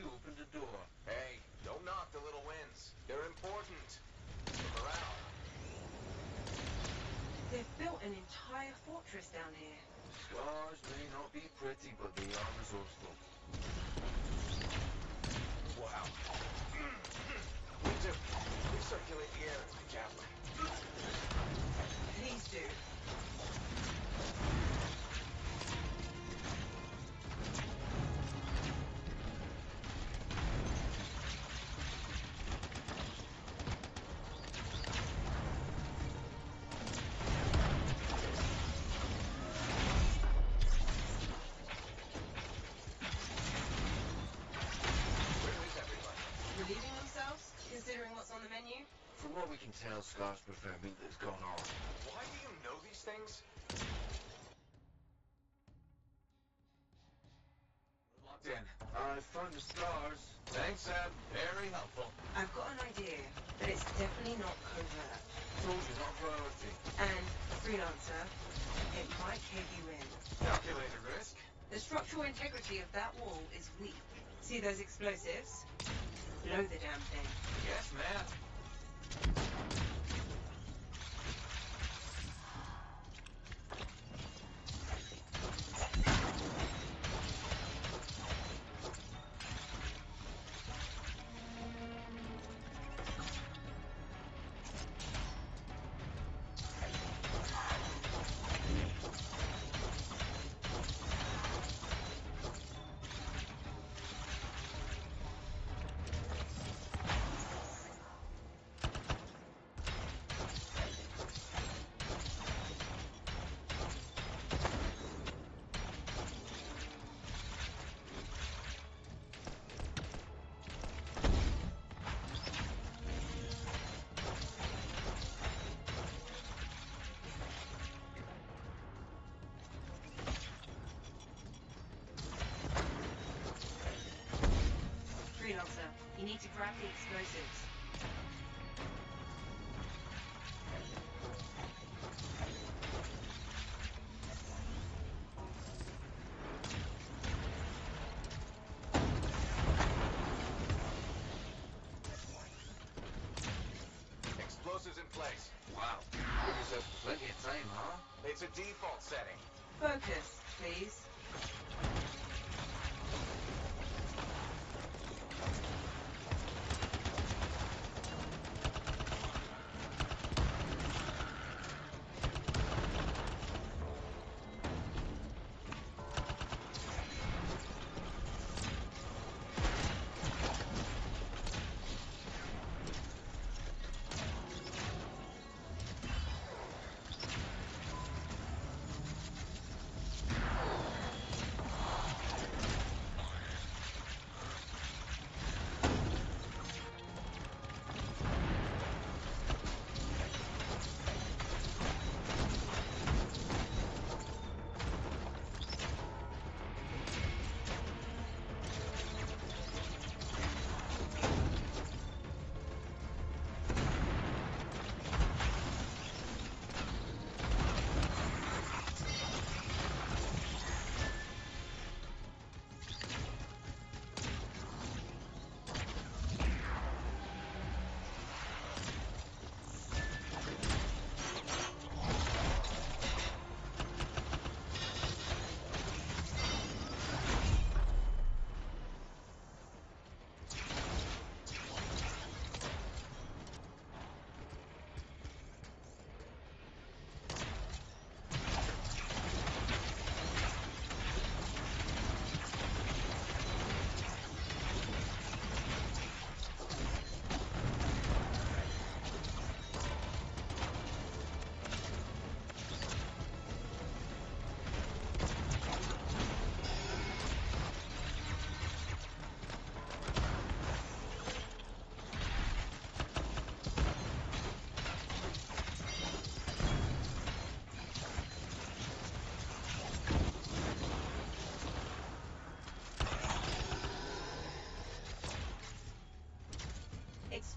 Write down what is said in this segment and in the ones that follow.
you opened the door. Hey, don't knock the little wins. They're important. Morale. They've built an entire fortress down here. Scars may not be pretty, but they are resourceful. Wow. Winter, recirculate the air, my javelin. Please do. We can tell, Scars prefer meat that's gone on. Why do you know these things? We're locked in. I found the scars. Thanks, Sam. Very helpful. I've got an idea, but it's definitely not covert. Told you, not priority. And, freelancer, it might cave you in. Calculated risk? The structural integrity of that wall is weak. See those explosives? Blow the damn thing. Yes, ma'am. Freelancer, you need to grab the explosives. Explosives in place. Wow. Give yourself plenty of time, huh? It's a default setting. Focus, please.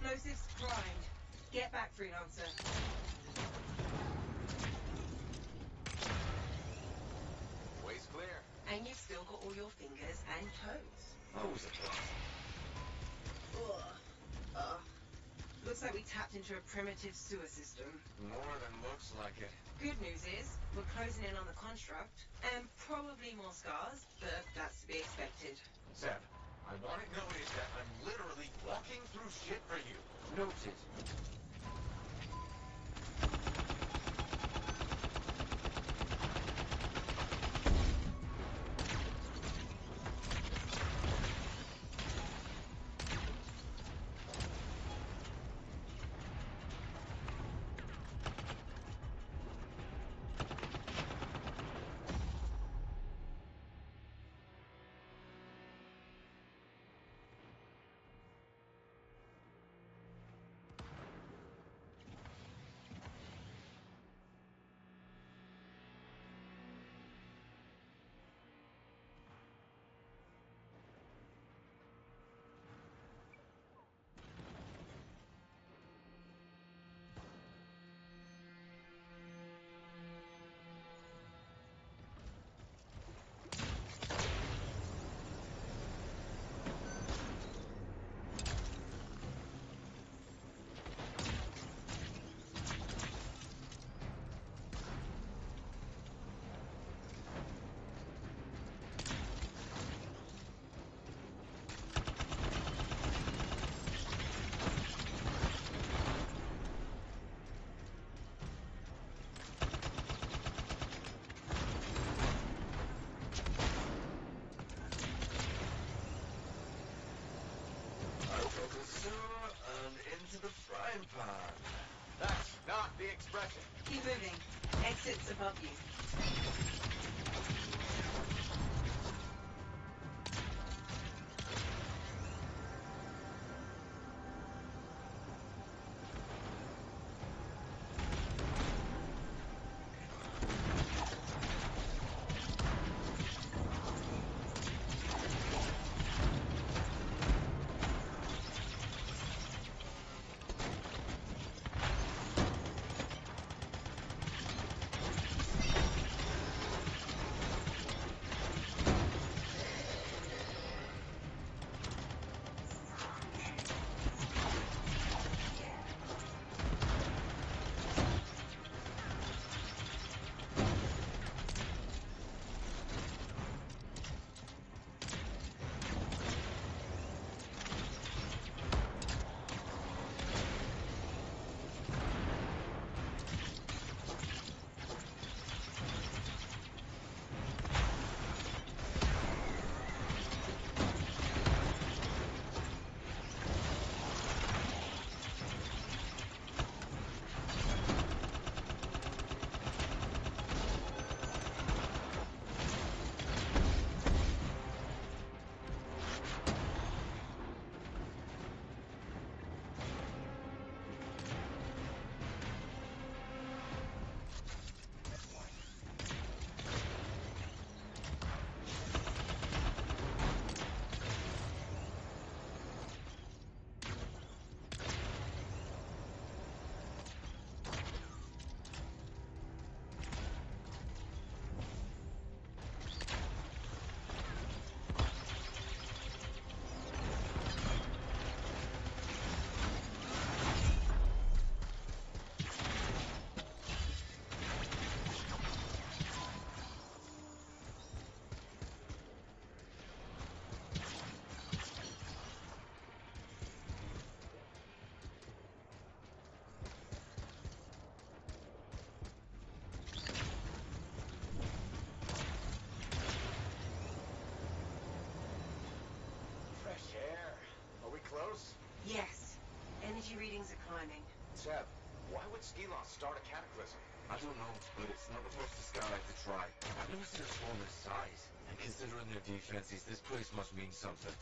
Explosives primed. Get back, freelancer. Way's clear. And you've still got all your fingers and toes. Always a plus. Ugh. Ugh. Looks like we tapped into a primitive sewer system. More than looks like it. Good news is, we're closing in on the construct, and probably more scars, but that's to be expected. Seb, I want it noted that I'm literally walking through shit for you. Noted. Not. Keep moving. Exit's above you. Energy readings are climbing. Seb, why would Skilos start a cataclysm? I don't know, but it's not the first Skylight to try. I've never seen a storm this size. And considering their defenses, this place must mean something.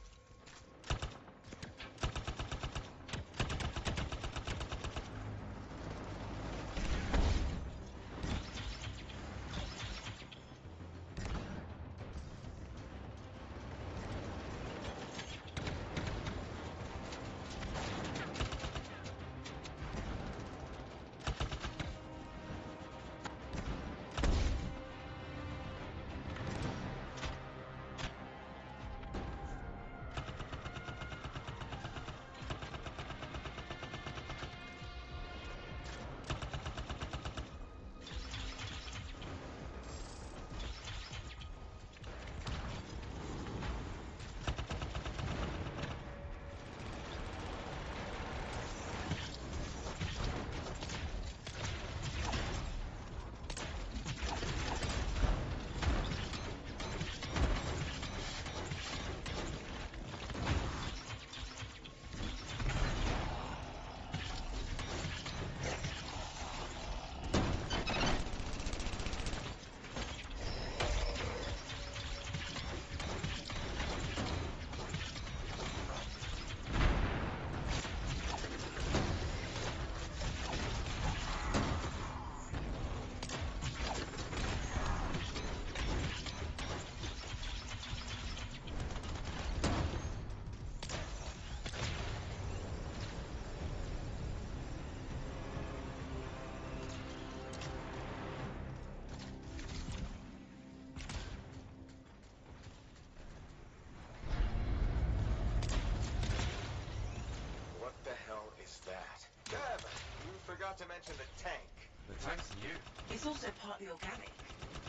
Mention the tank. The tank's new. It's also partly organic.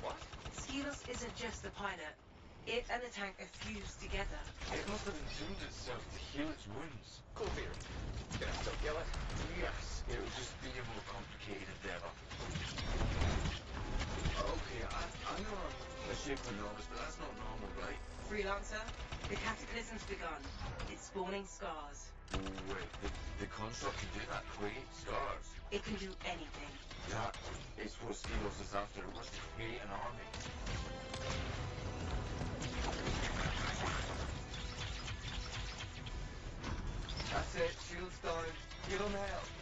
What? Skelos isn't just a pilot. It and the tank are fused together. It must have entombed itself to heal its wounds. Cool theory. Can I still kill it? Yes, it would just be a more complicated endeavor. Okay, I, I know I'm a ship for novice, but that's not normal, right? Freelancer, the cataclysm's begun. It's spawning scars. Wait, the, the construct can do that? Create scars? It can do anything. That is what Stelos is after. It wants to create an army. That's it. Shield's down. Give him help.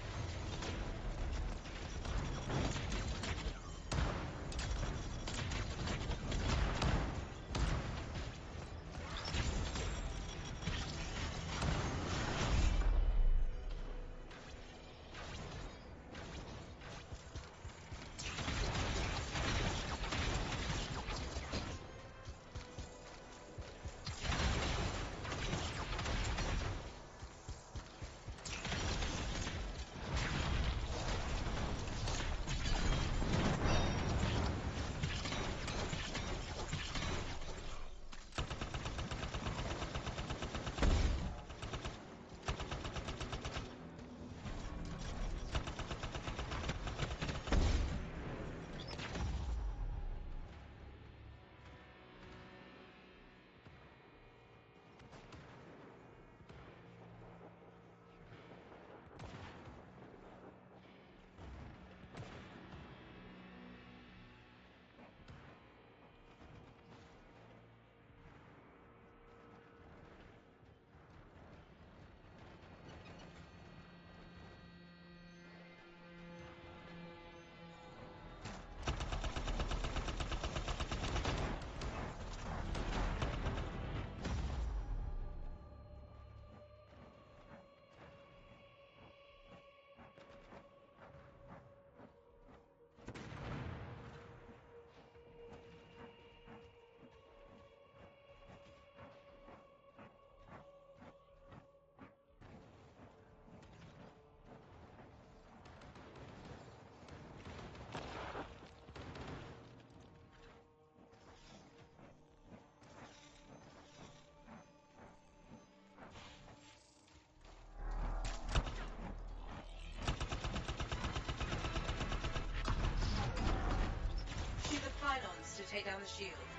carregamos de erro.